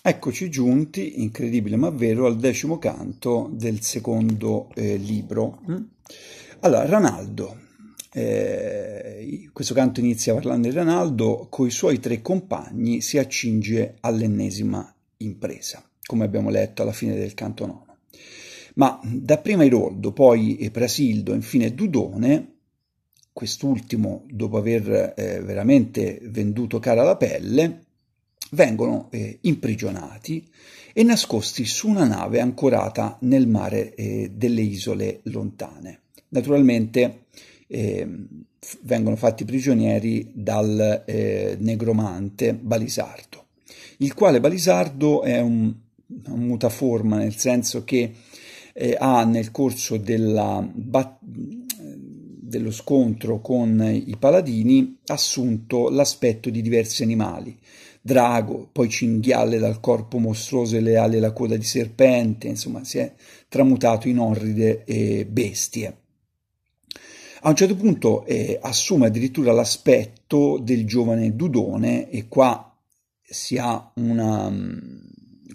Eccoci giunti, incredibile ma vero, al decimo canto del secondo eh, libro. Mm? Allora, Ranaldo. Eh, questo canto inizia parlando di Ranaldo, con i suoi tre compagni si accinge all'ennesima impresa, come abbiamo letto alla fine del canto nono. Ma dapprima Iroldo, poi Prasildo, infine Dudone, quest'ultimo dopo aver eh, veramente venduto cara la pelle, vengono eh, imprigionati e nascosti su una nave ancorata nel mare eh, delle isole lontane. Naturalmente eh, vengono fatti prigionieri dal eh, negromante Balisardo, il quale Balisardo è un, un mutaforma nel senso che eh, ha nel corso della bat- dello scontro con i paladini assunto l'aspetto di diversi animali, drago, poi cinghiale dal corpo mostruoso e le ali e la coda di serpente, insomma si è tramutato in orride eh, bestie. A un certo punto eh, assume addirittura l'aspetto del giovane Dudone e qua si ha una, mm,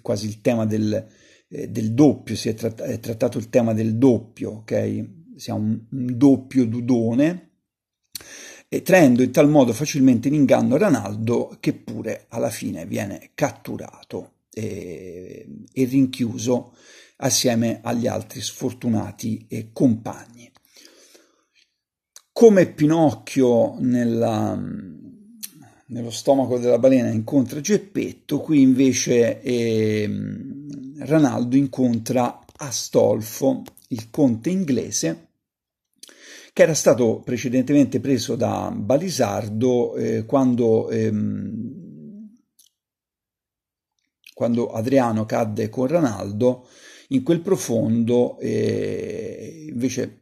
quasi il tema del, eh, del doppio, si è, tratt- è, trattato il tema del doppio, ok? Si ha un, un doppio Dudone traendo in tal modo facilmente in inganno Ranaldo che pure alla fine viene catturato e, e rinchiuso assieme agli altri sfortunati compagni. Come Pinocchio nella, nello stomaco della balena incontra Geppetto, qui invece eh, Ranaldo incontra Astolfo, il conte inglese, che era stato precedentemente preso da Balisardo eh, quando, ehm, quando, Adriano cadde con Ranaldo, in quel profondo eh, invece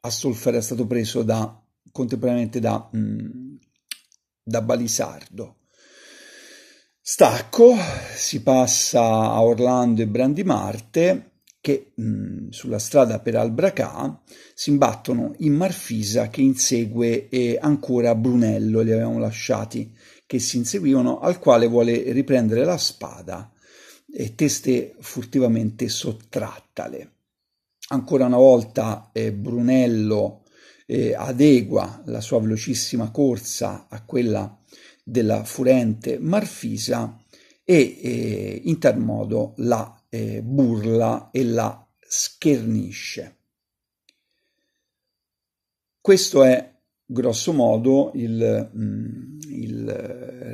Astolfo era stato preso da, contemporaneamente da, mh, mm, da Balisardo. Stacco, si passa a Orlando e Brandimarte, che mh, sulla strada per Albracà si imbattono in Marfisa che insegue e ancora Brunello, li avevamo lasciati che si inseguivano, al quale vuole riprendere la spada e teste furtivamente sottrattale. Ancora una volta eh, Brunello eh, adegua la sua velocissima corsa a quella della furente Marfisa e eh, in tal modo la eh, burla e la schernisce. Questo è grosso modo il, mm, il,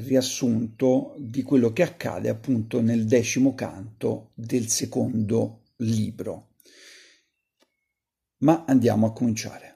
riassunto di quello che accade appunto nel decimo canto del secondo libro. Ma andiamo a cominciare.